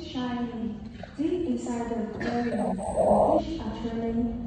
shining deep inside the aquarium. Fish are turning